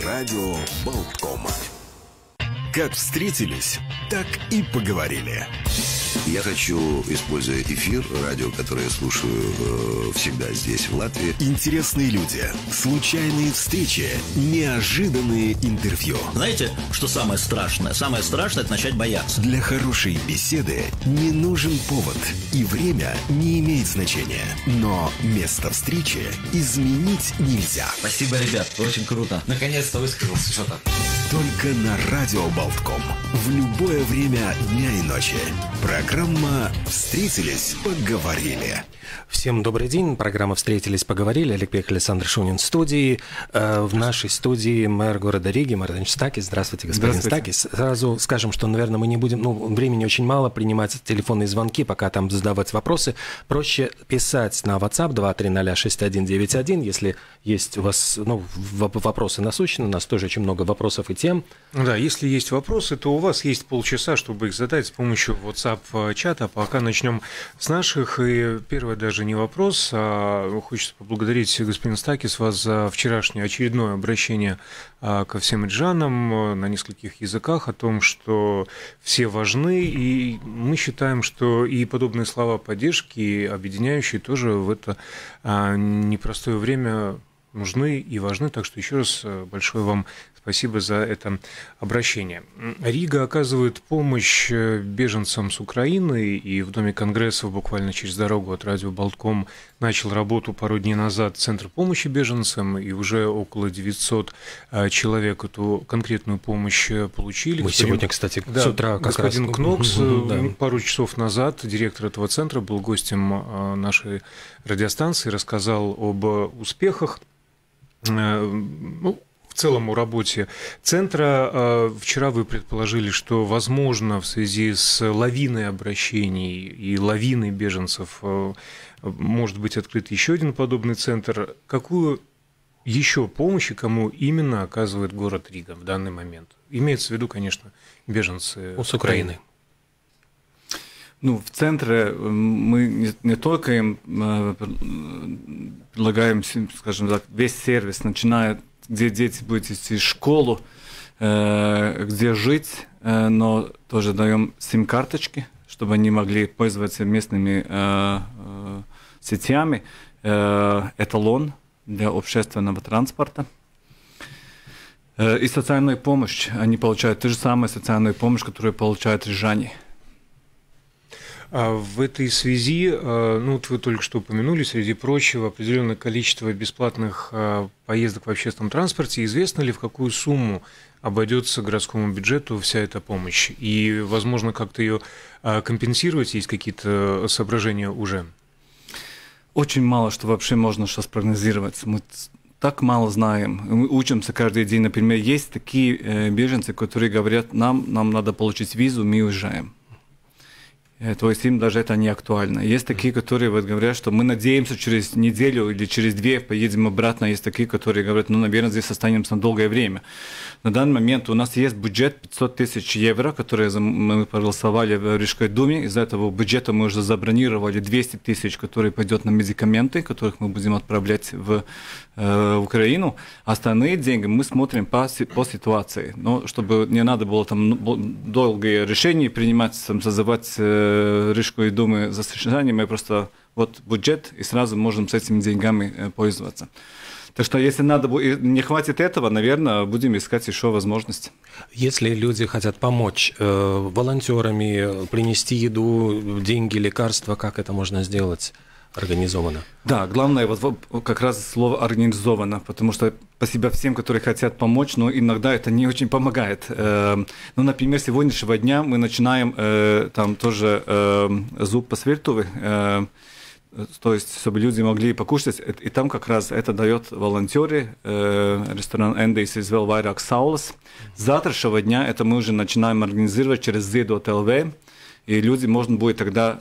Радио Болткома. Как встретились, так и поговорили. Я хочу, используя эфир, радио, которое я слушаю э, всегда здесь, в Латвии. Интересные люди, случайные встречи, неожиданные интервью. Знаете, что самое страшное? Самое страшное – это начать бояться. Для хорошей беседы не нужен повод, и время не имеет значения. Но место встречи изменить нельзя. Спасибо, ребят, очень круто. Наконец-то высказался, что-то. Только на Радио Болтком. В любое время дня и ночи. Программа «Встретились, поговорили». Всем добрый день. Программа «Встретились, поговорили». Олег Пех, Александр Шунин в студии. Э, в нашей студии мэр города Риги Мартин Стакис. Здравствуйте, господин Здравствуйте. Стакис. Сразу скажем, что, наверное, мы не будем... Ну, времени очень мало принимать телефонные звонки, пока там задавать вопросы. Проще писать на WhatsApp 2306191, если есть у вас ну, вопросы насущные. У нас тоже очень много вопросов и тем. Да, если есть вопросы, то вас есть полчаса, чтобы их задать с помощью WhatsApp-чата. Пока начнем с наших. И первое даже не вопрос, а хочется поблагодарить господин Стакис вас за вчерашнее очередное обращение а, ко всем джанам а, на нескольких языках о том, что все важны, и мы считаем, что и подобные слова поддержки, объединяющие тоже в это непростое время нужны и важны. Так что еще раз э, большое вам спасибо за это обращение. Рига оказывает помощь э, беженцам с Украины, и в Доме Конгрессов буквально через дорогу от радио Болтком начал работу пару дней назад Центр помощи беженцам, и уже около 900 э, человек эту конкретную помощь э, получили. Мы Господин- сегодня, кстати, да, с утра как господин раз... Кнокс да. пару часов назад, директор этого центра, был гостем нашей радиостанции, рассказал об успехах, ну, в целом о работе центра. Э, Вчера вы предположили, что, возможно, в связи с лавиной обращений и лавиной беженцев э, может быть открыт еще один подобный центр. Какую еще помощь и кому именно оказывает город Рига в данный момент? Имеется в виду, конечно, беженцы С Украины. Ну, в центре э, мы не, не только им э, пр- предлагаем, скажем так, весь сервис, начиная, где дети будут идти в школу, э, где жить, э, но тоже даем сим-карточки, чтобы они могли пользоваться местными э, сетями, эталон для общественного транспорта. И социальную помощь. Они получают ту же самую социальную помощь, которую получают рижане. А в этой связи, э, ну вот вы только что упомянули, среди прочего, определенное количество бесплатных э, поездок в общественном транспорте. Известно ли, в какую сумму обойдется городскому бюджету вся эта помощь? И, возможно, как-то ее э, компенсировать? Есть какие-то соображения уже? Очень мало что вообще можно сейчас прогнозировать. Мы так мало знаем. Мы учимся каждый день. Например, есть такие беженцы, которые говорят, нам, нам надо получить визу, мы уезжаем. Э, То есть им даже это не актуально. Есть такие, которые вот говорят, что мы надеемся через неделю или через две поедем обратно. Есть такие, которые говорят, ну, наверное, здесь останемся на долгое время. На данный момент у нас есть бюджет 500 тысяч евро, которые за- мы проголосовали в Рижской думе. Из этого бюджета мы уже забронировали 200 тысяч, которые пойдет на медикаменты, которых мы будем отправлять в, э, в Украину. Остальные деньги мы смотрим по, по ситуации. Но чтобы не надо было там ну, долгие решения принимать, там, созывать э, Рижскую думу заседание, мы просто вот бюджет, и сразу можем с этими деньгами э, пользоваться. Так что если надо, не хватит этого, наверное, будем искать еще возможности. Если люди хотят помочь э, волонтерами, э, принести еду, деньги, лекарства, как это можно сделать организованно? Да, главное вот во- как раз слово организованно, потому что спасибо всем, которые хотят помочь, но иногда это не очень помогает. Э, Ну, например, с сегодняшнего дня мы начинаем э, там тоже э, зуб по свертовы, э, то есть, чтобы люди могли покушать, э, и там как раз это дает волонтеры, э, ресторан Эндейс из Велвайрак Саулас. Завтрашнего дня это мы уже начинаем организировать через Зидот ЛВ, и люди можно будет тогда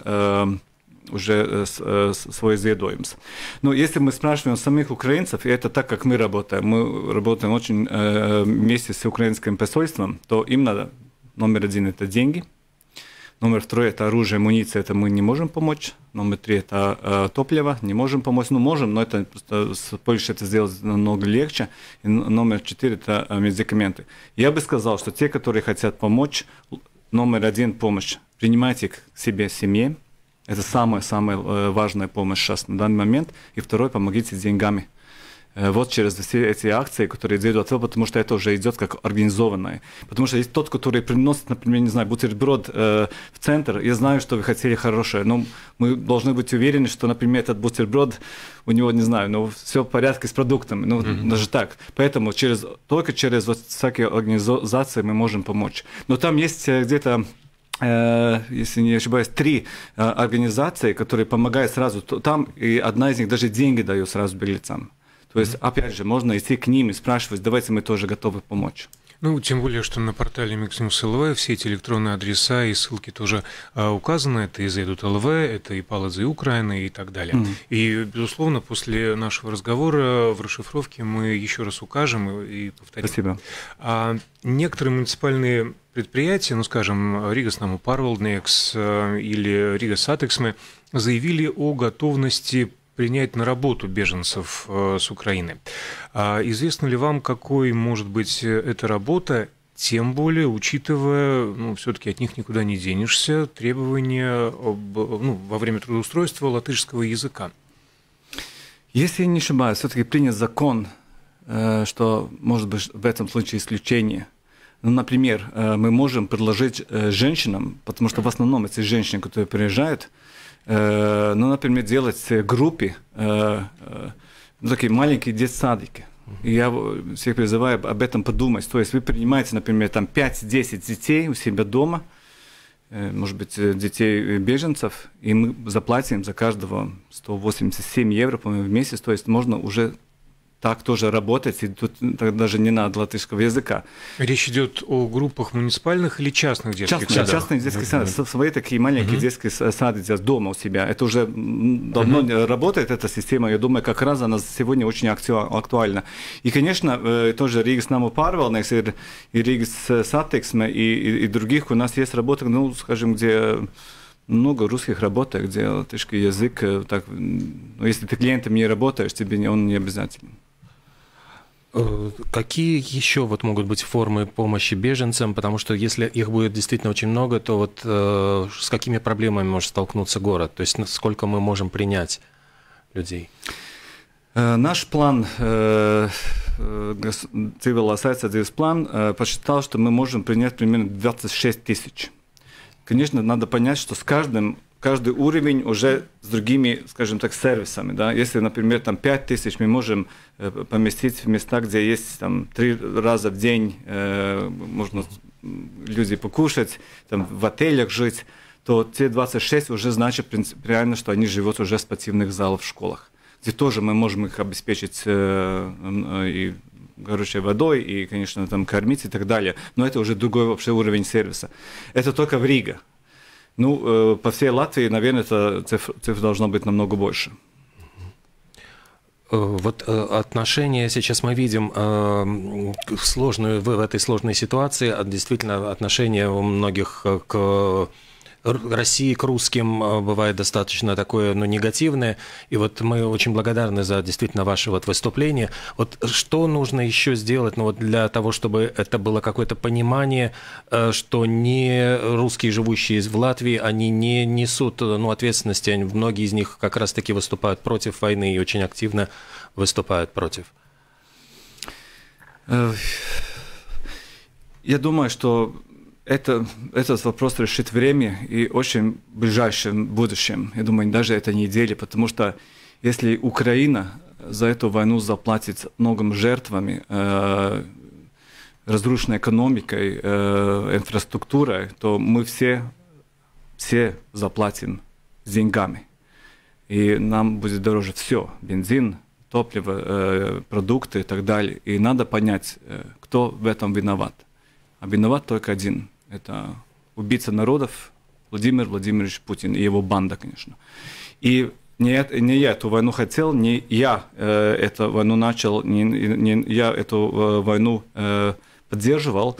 уже э, э, свой заедоемся. Но если мы спрашиваем самих украинцев, и это так, как мы работаем, мы работаем очень э, вместе с украинским посольством, то им надо, номер один, это деньги, Номер второй – это оружие, амуниция, это мы не можем помочь. Номер три – это э, топливо, не можем помочь. Ну, можем, но это просто с Польшей это сделать намного легче. И номер четыре – это э, медикаменты. Я бы сказал, что те, которые хотят помочь, номер один – помощь. Принимайте к себе семье. Это самая-самая э, важная помощь сейчас на данный момент. И второй – помогите деньгами. Э, вот через все эти акции, которые идут, потому что это уже идет как организованное. Потому что есть тот, который приносит, например, не знаю, бутерброд э, в центр, я знаю, что вы хотели хорошее, но мы должны быть уверены, что, например, этот бутерброд, у него, не знаю, ну, все в порядке с продуктами, ну, mm-hmm. даже так. Поэтому через, только через вот всякие организации мы можем помочь. Но там есть э, где-то э, если не ошибаюсь, три организации, которые помогают сразу там, и одна из них даже деньги дает сразу беглецам. То есть, опять же, можно идти к ним и спрашивать, давайте мы тоже готовы помочь. Ну, тем более, что на портале MixNews LV все эти электронные адреса и ссылки тоже а, указаны. Это и Ziedot LV, это и Palīdzi Ukrainai и так далее. Mm-hmm. И, безусловно, после нашего разговора в расшифровке мы еще раз укажем и повторим. Спасибо. А некоторые муниципальные предприятия, ну, скажем, Rīgas namu pārvaldnieks или Rīgas satiksme, заявили о готовности принять на работу беженцев э, с Украины. А известно ли вам, какой может быть э, эта работа, тем более, учитывая, ну, все-таки от них никуда не денешься, требования об, ну, во время трудоустройства латышского языка? Если я не ошибаюсь, все-таки принят закон, э, что может быть в этом случае исключение. Ну, например, мы можем предложить женщинам, потому что в основном эти женщины, которые приезжают, Э, ну, например, делать группы, э, э, ну, такие маленькие детсадики. И я всех призываю об этом подумать. То есть вы принимаете, например, там 5-10 детей у себя дома, может быть, детей беженцев, и мы заплатим за каждого 187 евро, по-моему, в месяц. То есть можно уже так тоже работать, и тут даже не надо латышского языка. Речь идет о группах муниципальных или частных детских частных, садов? Частные детские сады, mm-hmm. свои такие маленькие mm-hmm. детские сады здесь дома у себя. Это уже давно mm-hmm. работает, эта система, я думаю, как раз она сегодня очень актуальна. И, конечно, э, тоже Rīgas namu pārvaldnieks и, и Rīgas satiksme и, и, и других у нас есть работа, ну, скажем, где много русских работает, где латышский язык, э, так, ну, если ты клиентом не работаешь, тебе он не обязательно. Э, какие еще вот могут быть формы помощи беженцам? Потому что если их будет действительно очень много, то вот э, с какими проблемами может столкнуться город? То есть сколько мы можем принять людей? Э, наш план, Associates план посчитал, что мы можем принять примерно 26 тысяч. Конечно, надо понять, что с каждым каждый уровень уже с другими, скажем так, сервисами. Да? Если, например, там 5 тысяч мы можем э, поместить в места, где есть там три раза в день, э, можно люди покушать, там, в отелях жить, то те 26 уже значит принципиально, что они живут уже в спортивных залах в школах, где тоже мы можем их обеспечить э, э, и горячей водой, и, конечно, там кормить и так далее. Но это уже другой вообще уровень сервиса. Это только в Риге. Ну, э, по всей Латвии, наверное, эта цифра, цифра должна быть намного больше. Э, вот э, отношения сейчас мы видим сложную в этой сложной ситуации, а действительно отношения у многих к России к русским а, бывает достаточно такое, ну, негативное. И вот мы очень благодарны за действительно ваше вот выступление. Вот что нужно еще сделать, ну, вот для того, чтобы это было какое-то понимание, э, что не русские, живущие в Латвии, они не несут, ну, ответственности, многие из них как раз-таки выступают против войны и очень активно выступают против. Э, я думаю, что это, этот вопрос решит время и очень в ближайшем будущем. Я думаю, даже этой неделе, потому что если Украина за эту войну заплатит многим жертвами, э, разрушенной экономикой, э, инфраструктурой, то мы все, все заплатим деньгами. И нам будет дороже все. Бензин, топливо, э, продукты и так далее. И надо понять, э, кто в этом виноват. А виноват только один это убийца народов Владимир Владимирович Путин и его банда, конечно. И не, не я эту войну хотел, не я э, эту войну начал, не, не я эту э, войну э, поддерживал.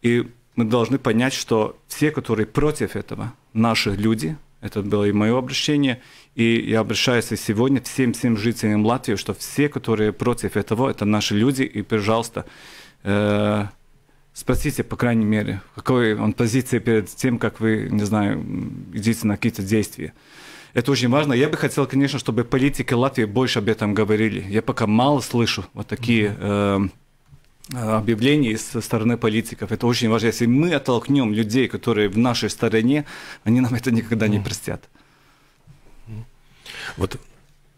И мы должны понять, что все, которые против этого, наши люди, это было и мое обращение, и я обращаюсь и сегодня всем всем жителям Латвии, что все, которые против этого, это наши люди, и, пожалуйста, э, спросите, по крайней мере, какой он позиции перед тем, как вы, не знаю, идите на какие-то действия. Это очень важно. Я бы хотел, конечно, чтобы политики Латвии больше об этом говорили. Я пока мало слышу вот такие э, объявлений со стороны политиков. Это очень важно. Если мы оттолкнем людей, которые в нашей стороне, они нам это никогда не простят. Вот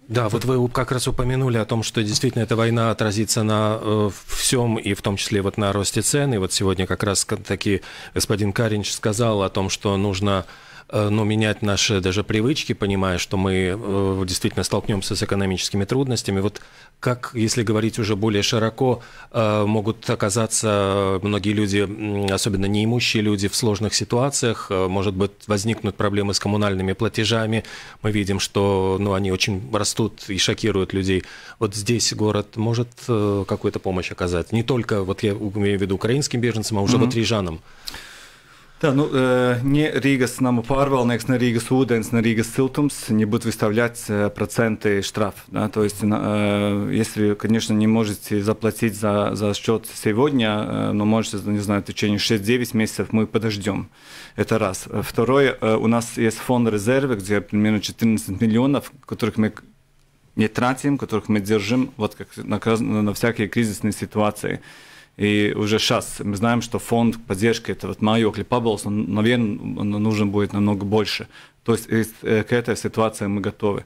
да, вот вы как раз упомянули о том, что действительно эта война отразится на э, всем, и в том числе вот на росте цен. И вот сегодня как раз таки господин Каринч сказал о том, что нужно ну, менять наши даже привычки, понимая, что мы э, действительно столкнемся с экономическими трудностями. Вот как, если говорить уже более широко, э, могут оказаться многие люди, особенно неимущие люди, в сложных ситуациях, может быть, возникнут проблемы с коммунальными платежами. Мы видим, что ну, они очень растут и шокируют людей. Вот здесь город может какую-то помощь оказать? Не только, вот я имею в виду украинским беженцам, а уже mm-hmm. вот рижанам. Да, ну, э, не Риgas наму pārvaldnieks, не Риgas ūdens, не Риgas siltums не будут выставлять э, проценты штраф. Да? То есть, э, если, конечно, не можете заплатить за, за счет сегодня, э, но можете, не знаю, в течение 6-9 месяцев, мы подождем. Это раз. Второе, э, у нас есть фонд резервы, где примерно 14 миллионов, которых мы не тратим, которых мы держим вот как на, на всякие кризисные ситуации. И уже сейчас мы знаем, что фонд поддержки этого вот mājokļa pabalsts, он, наверное, нужен будет намного больше. То есть э, к этой ситуации мы готовы.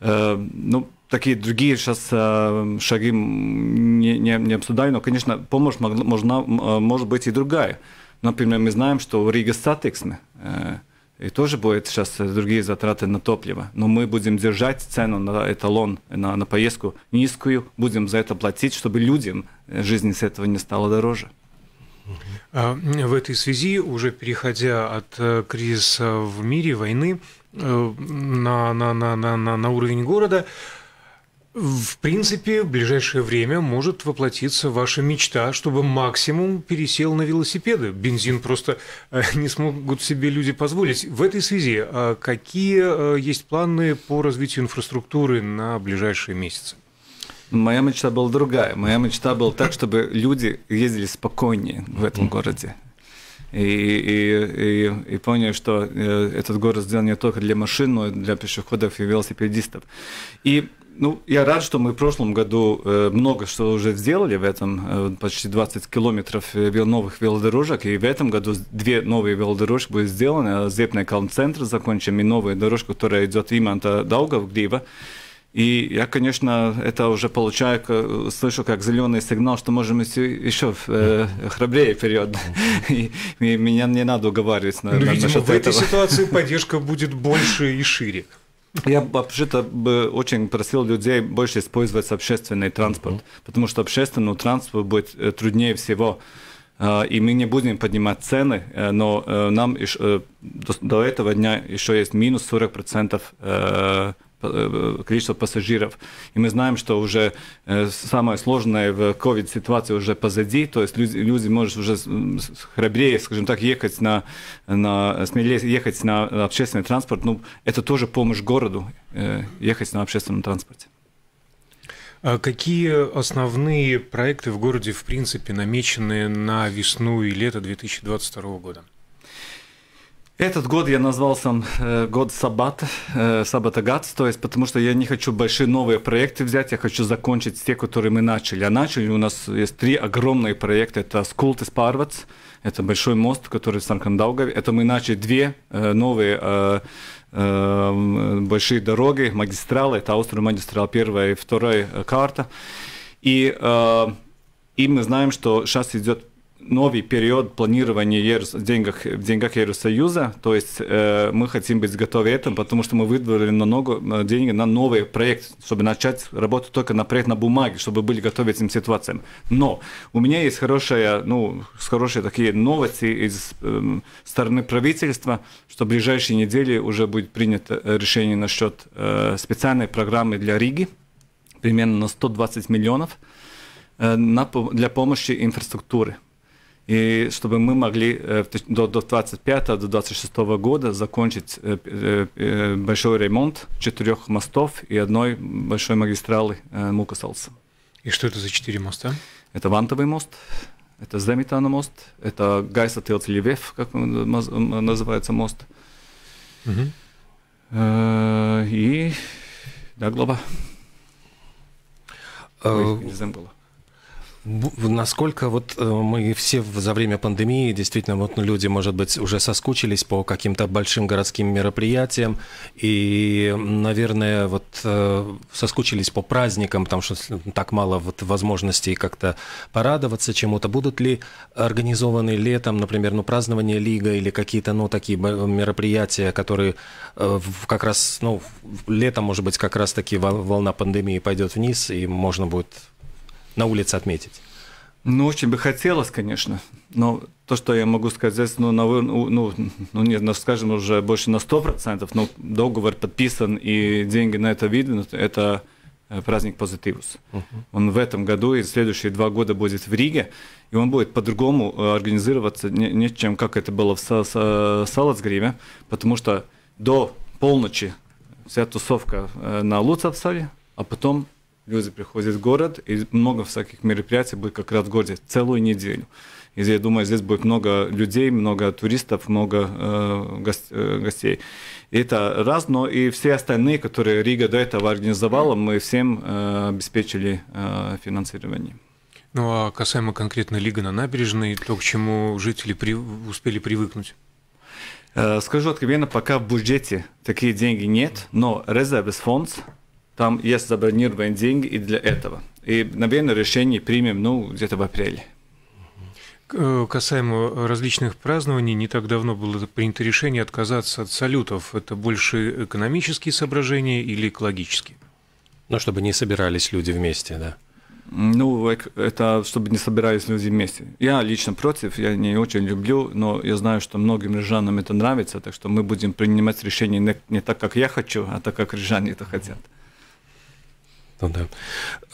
Э, ну, такие другие сейчас э, шаги не, не, не обсуждаю, но, конечно, помощь можно, может быть и другая. Например, мы знаем, что в Rīgas satiksme и тоже будет сейчас другие затраты на топливо. Но мы будем держать цену на эталон, на, на поездку низкую, будем за это платить, чтобы людям жизнь с этого не стала дороже. А, в этой связи, уже переходя от э, кризиса в мире, войны э, на, на, на, на, на уровень города, в принципе, в ближайшее время может воплотиться ваша мечта, чтобы максимум пересел на велосипеды. Бензин просто э, не смогут себе люди позволить. В этой связи а какие э, есть планы по развитию инфраструктуры на ближайшие месяцы? Моя мечта была другая. Моя мечта была так, чтобы люди ездили спокойнее в этом городе. И, и, и, и поняли, что э, этот город сделан не только для машин, но и для пешеходов и велосипедистов. И ну, я рад, что мы в прошлом году э, много что уже сделали в этом, э, почти 20 километров э, новых велодорожек, и в этом году две новые велодорожки будут сделаны, Зепный Калм-центр закончим, и новая дорожка, которая идет именно Даугавгрива. И я, конечно, это уже получаю, слышу как зеленый сигнал, что можем еще э, храбрее вперед. И, и меня не надо уговаривать на, ну, видимо, в этой этого. ситуации поддержка будет больше и шире. Я вообще-то бы очень просил людей больше использовать общественный транспорт, mm-hmm. потому что общественный транспорт будет э, труднее всего. Э, и мы не будем поднимать цены, э, но нам до этого дня еще есть минус 40% Э, количество пассажиров. И мы знаем, что уже э, самое сложное в COVID-ситуации уже позади, то есть люди, люди могут уже храбрее, скажем так, ехать на, на смелее ехать на общественный транспорт. Ну, это тоже помощь городу, э, ехать на общественном транспорте. А какие основные проекты в городе, в принципе, намечены на весну и лето 2022 года? Этот год я назвал сам э, год Саббата, э, Саббата Гатс, то есть потому что я не хочу большие новые проекты взять, я хочу закончить те, которые мы начали. А начали у нас есть три огромные проекта. Это Скултис Парвац, это большой мост, который в Санкандаугаве. Это мы начали две э, новые э, э, большие дороги, магистралы. Это Аустро-магистрал первая и вторая э, карта. И, э, и мы знаем, что сейчас идет новый период планирования в деньгах, в деньгах Евросоюза, то есть э, мы хотим быть готовы к этому, потому что мы выдвинули много э, денег на новый проект, чтобы начать работать только на проект на бумаге, чтобы были готовы к этим ситуациям. Но у меня есть хорошая, ну, хорошие такие новости из э, стороны правительства, что в ближайшие недели уже будет принято решение насчет э, специальной программы для Риги, примерно на 120 миллионов, э, на, для помощи инфраструктуры. И чтобы мы могли э, до, до 25 до 26 года закончить э, э, большой ремонт четырех мостов и одной большой магистрали Мукасалса. И что это за четыре моста? Это Вантовый мост, это Земитана мост, это Гайса Телцелевев, как называется мост. Угу. И Даглоба. Земгала. Насколько вот э, мы все за время пандемии, действительно, вот ну, люди, может быть, уже соскучились по каким-то большим городским мероприятиям и, наверное, вот э, соскучились по праздникам, потому что так мало вот возможностей как-то порадоваться чему-то. Будут ли организованы летом, например, ну, празднование Лига или какие-то, ну, такие мероприятия, которые э, как раз, ну, летом, может быть, как раз-таки волна пандемии пойдет вниз, и можно будет на улице отметить? Ну, очень бы хотелось, конечно, но то, что я могу сказать, ну, на, ну, ну, ну нет, ну, скажем, уже больше на 100%, но договор подписан и деньги на это видны, это э, праздник Позитивус. Uh-huh. Он в этом году и следующие два года будет в Риге, и он будет по-другому э, организироваться, не, не чем как это было в Салацгриве, потому что до полночи вся тусовка э, на Луцавсале, а потом люди приходят в город, и много всяких мероприятий будет как раз в городе целую неделю. И я думаю, здесь будет много людей, много туристов, много э, гость, э, гостей. И это раз, но и все остальные, которые Рига до этого организовала, мы всем э, обеспечили э, финансирование. Ну а касаемо конкретно Лига на набережной, то, к чему жители при... успели привыкнуть? Э, скажу откровенно, пока в бюджете такие деньги нет, но резервный фонд там есть забронированные деньги и для этого. И, наверное, решение примем ну, где-то в апреле. Э, касаемо различных празднований, не так давно было принято решение отказаться от салютов. Это больше экономические соображения или экологические? Ну, чтобы не собирались люди вместе, да? Ну, это чтобы не собирались люди вместе. Я лично против, я не очень люблю, но я знаю, что многим рижанам это нравится, так что мы будем принимать решения не, не так, как я хочу, а так, как рижане это хотят. Ну да.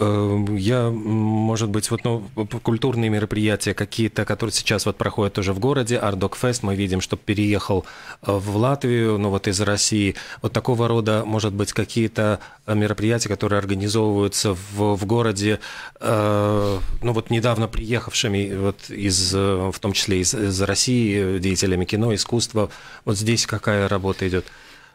Эм, я, может быть, вот ну, культурные мероприятия какие-то, которые сейчас вот проходят тоже в городе, Ардок Фест, мы видим, что переехал э, в Латвию, ну вот из России. Вот такого рода, может быть, какие-то мероприятия, которые организовываются в, в городе, э, ну вот недавно приехавшими, вот из, в том числе из, из России, деятелями кино, искусства. Вот здесь какая работа идет?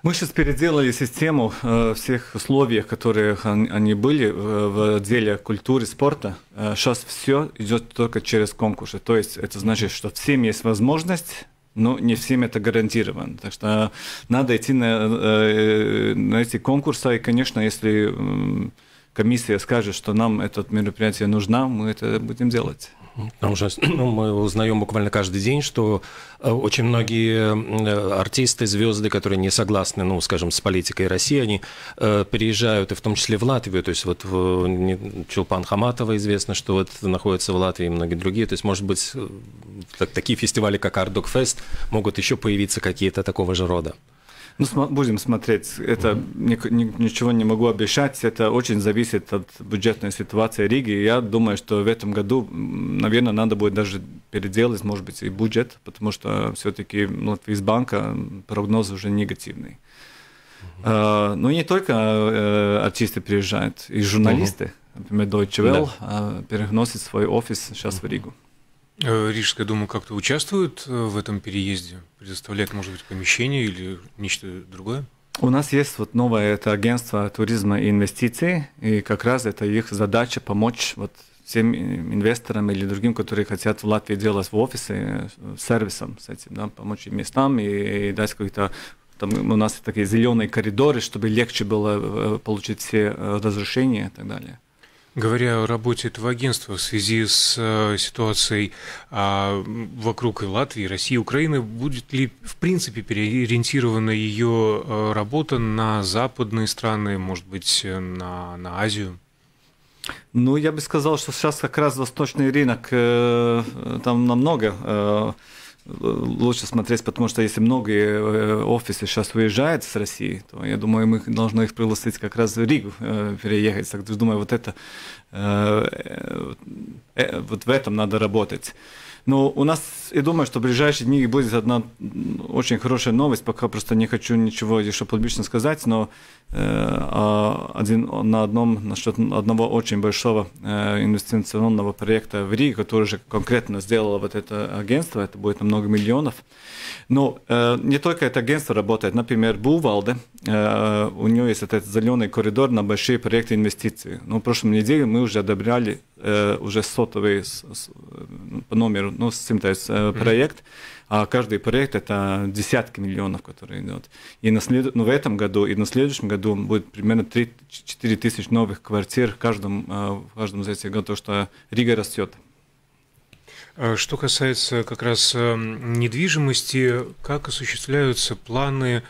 Мы сейчас переделали систему э, всех условий, которые они были в, в отделе культуры, спорта. Э, сейчас все идет только через конкурсы. То есть это значит, что всем есть возможность но не всем это гарантировано. Так что надо идти на, э, на эти конкурсы, и, конечно, если комиссия скажет, что нам это мероприятие нужно, мы это будем делать. Потому что ну, мы узнаем буквально каждый день, что э, очень многие э, артисты, звезды, которые не согласны, ну, скажем, с политикой России, они э, переезжают, и в том числе в Латвию. То есть вот в, Чулпан Хаматова известно, что вот находится в Латвии и многие другие. То есть, может быть, так, такие фестивали, как Ардок Фест, могут еще появиться какие-то такого же рода. Ну, см- будем смотреть. Это ни- ни- ничего не могу обещать. Это очень зависит от бюджетной ситуации Риги. Я думаю, что в этом году, наверное, надо будет даже переделать, может быть, и бюджет, потому что все-таки ну, из банка прогноз уже негативный. Uh, ну, не только uh, артисты приезжают, и журналисты. Uh-huh. Например, Deutsche Welle да. uh, переносит свой офис сейчас uh-huh. в Ригу. Э, Рижская дума как-то участвует э, в этом переезде? Предоставляет, может быть, помещение или нечто другое? У нас есть вот новое это агентство туризма и инвестиций, и как раз это их задача помочь вот всем инвесторам или другим, которые хотят в Латвии делать в офисе, э, сервисом с этим, да, помочь им местам и, и дать какие-то там у нас такие зеленые коридоры, чтобы легче было получить все разрешения и так далее. Говоря о работе этого агентства в связи с э, ситуацией э, вокруг Латвии, России, Украины, будет ли в принципе переориентирована ее э, работа на западные страны, может быть, на, на Азию? Ну, я бы сказал, что сейчас как раз восточный рынок, э, там намного э, лучше смотреть, потому что если многие э, офисы сейчас уезжают с России, то я думаю, мы должны их пригласить как раз в Ригу э, переехать. Так думаю, вот это э, вот в этом надо работать. Но у нас, я думаю, что в ближайшие дни будет одна очень хорошая новость, пока просто не хочу ничего еще публично сказать, но э, один, на одном, насчет одного очень большого э, инвестиционного проекта в Риге, который уже конкретно сделало вот это агентство, это будет на много миллионов. Но э, не только это агентство работает, например, Бувалде, э, у нее есть этот зеленый коридор на большие проекты инвестиций. Но в прошлом неделе мы уже одобряли э, уже сотовый с, с, по номеру, ну, симтез, э, проект, mm-hmm. а каждый проект это десятки миллионов, которые идут. И на след... ну, в этом году и на следующем году будет примерно 3-4 тысяч новых квартир в каждом, э, в каждом из этих годов, что Рига растет. А что касается как раз эм, недвижимости, как осуществляются планы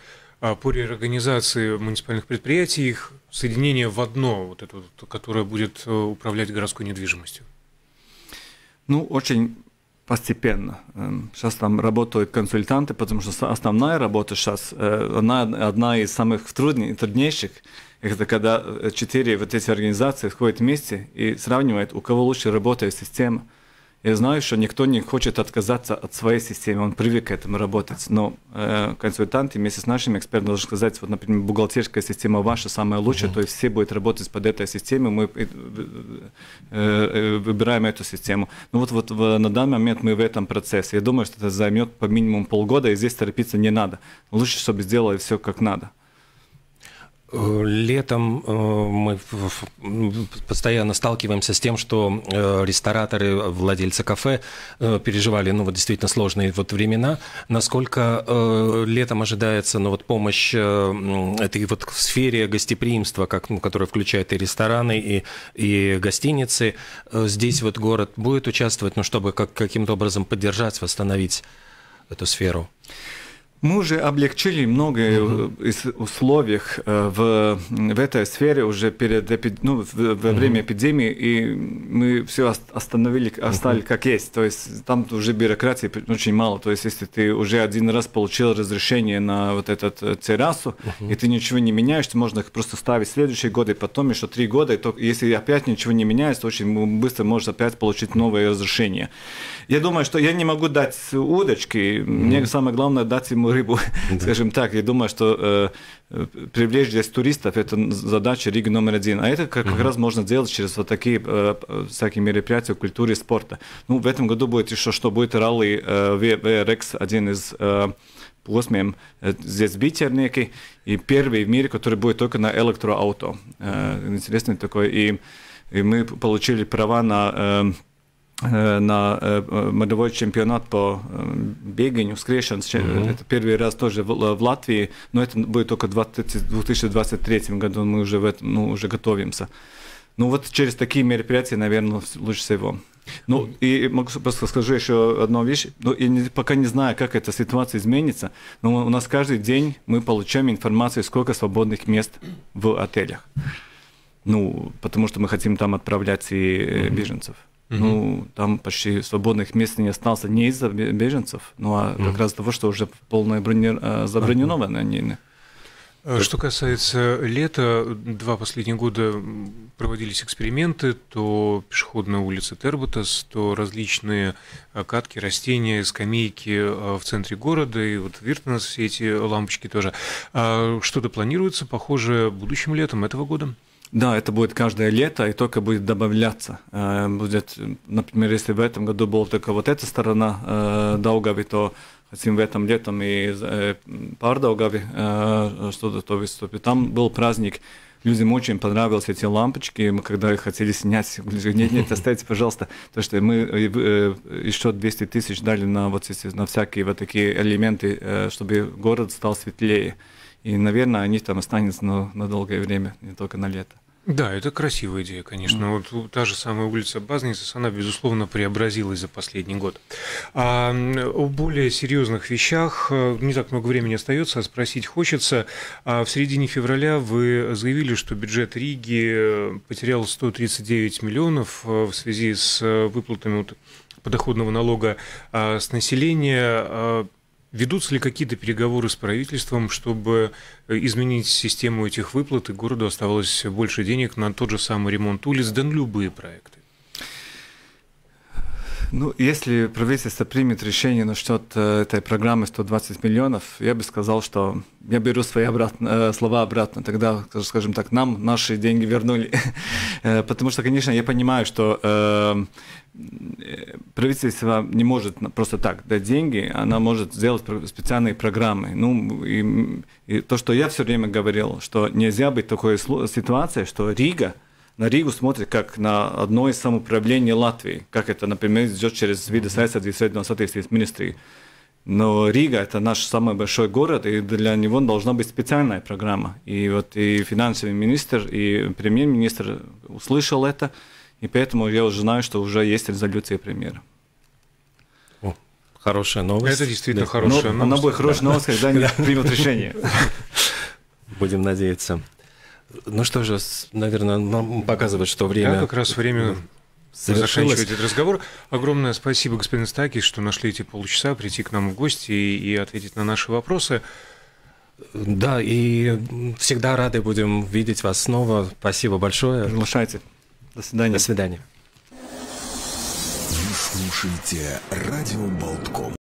по реорганизации муниципальных предприятий, их соединение в одно, вот это, которое будет э, управлять городской недвижимостью? Ну, очень постепенно. Сейчас эм, там работают консультанты, потому что основная работа сейчас, э, она одна из самых труднейших, это когда э, четыре вот эти организации сходят вместе и сравнивают, у кого лучше работает система. Я знаю, что никто не хочет отказаться от своей системы, он привык к этому работать. Но э, консультанты вместе с нашими экспертами должны сказать, вот, например, бухгалтерская система ваша самая лучшая, uh-huh. то есть все будут работать под этой системой, мы э, э, выбираем эту систему. Ну вот, вот в, на данный момент мы в этом процессе. Я думаю, что это займет по минимум полгода, и здесь торопиться не надо. Лучше, чтобы сделали все как надо. Летом э, мы постоянно сталкиваемся с тем, что э, рестораторы, владельцы кафе э, переживали, ну, вот действительно сложные вот времена. Насколько летом ожидается, ну, вот помощь этой вот в сфере гостеприимства, как, ну, которая включает и рестораны, и, и гостиницы, здесь вот город будет участвовать, ну, чтобы как, каким-то образом поддержать, восстановить эту сферу? Мы уже облегчили многое uh-huh. из условиях э, в, в этой сфере уже перед ну, во время эпидемии, и мы все остановили, оставили uh-huh. как есть. То есть там уже бюрократии очень мало. То есть если ты уже один раз получил разрешение на вот эту э, террасу, uh-huh. и ты ничего не меняешь, то можно просто ставить следующие годы, и потом еще три года, и то, если опять ничего не меняется, очень быстро можешь опять получить новое разрешение. Я думаю, что я не могу дать удочки, mm-hmm. мне самое главное дать ему рыбу, да. скажем так. Я думаю, что э, привлечь здесь туристов – это задача Риги номер один. А это как, mm-hmm. как раз можно сделать через вот такие э, всякие мероприятия в культуре и спорта. Ну, в этом году будет еще что? Будет ралли э, VRX, один из э, posmiem здесь битерники, и первый в мире, который будет только на электроауто. Э, интересный такой. И, и мы получили права на э, Э, на э, мировой чемпионат по э, беганию, скрешен. Mm-hmm. Это первый раз тоже в, в Латвии, но это будет только в 2023 году, мы уже, в этом, ну, уже готовимся. Ну вот через такие мероприятия, наверное, лучше всего. Ну и могу просто скажу еще одну вещь. Ну, я не, пока не знаю, как эта ситуация изменится, но у нас каждый день мы получаем информацию, сколько свободных мест в отелях. Ну, потому что мы хотим там отправлять и mm-hmm. Беженцев. Ну, там почти свободных мест не осталось не из-за беженцев, ну а как раз того, что уже полное брони... Э, забронированы они. Э, что касается лета, два последних года проводились эксперименты, то пешеходная улица Тербутас, то различные э, катки, растения, скамейки в центре города, и вот Виртенс, все эти лампочки тоже. А что-то планируется, похоже, будущим летом этого года? Да, это будет каждое лето, и только будет добавляться. Э, будет, например, если в этом году была только вот эта сторона э, Даугави, то хотим в этом летом и э, Пардаугави что-то то выступить. Там был праздник, людям очень понравились эти лампочки, мы когда их хотели снять, говорили, нет, нет, оставьте, пожалуйста, то что мы еще 200 тысяч дали на вот эти, на всякие вот такие элементы, чтобы город стал светлее. И, наверное, они там останутся на, на долгое время, не только на лето. Да, это красивая идея, конечно. Mm. Вот та же самая улица Базница, она, безусловно, преобразилась за последний год. А о более серьезных вещах э, не так много времени остается, а спросить хочется. А в середине февраля вы заявили, что бюджет Риги э, потерял 139 миллионов э, в связи с выплатами подоходного налога а с населения. Ведутся ли какие-то переговоры с правительством, чтобы э, изменить систему этих выплат, и городу оставалось больше денег на тот же самый ремонт улиц, да на любые проекты? Ну, если правительство примет решение насчет э, этой программы 120 миллионов, я бы сказал, что я беру свои обратно, э, слова обратно. Тогда, скажем так, нам наши деньги вернули. Э, потому что, конечно, я понимаю, что правительство не может просто так дать деньги, она может сделать специальные программы. Ну, и, и то, что я все время говорил, что нельзя быть такой ситуации, что Рига – на Ригу смотрит как на одно из самоуправлений Латвии, как это, например, идет через виды сайта действительно соответствия с министрией. Но Рига – это наш самый большой город, и для него должна быть специальная программа. И вот и финансовый министр, и премьер-министр услышал это, и поэтому я уже знаю, что уже есть резолюция премьера. Хорошая новость. Это действительно да. хорошая Но, новость. Она будет хорошая новость, когда они примут решение. Будем надеяться. Ну что же, наверное, нам показывает, что время... Да, как раз время заканчивать этот разговор. Огромное спасибо, господин Стакис, что нашли эти полчаса прийти к нам в гости и, и ответить на наши вопросы. Да, и всегда рады будем видеть вас снова. Спасибо большое. Приглашайте. До свидания. До свидания. Вы слушаете «Радио Болтком».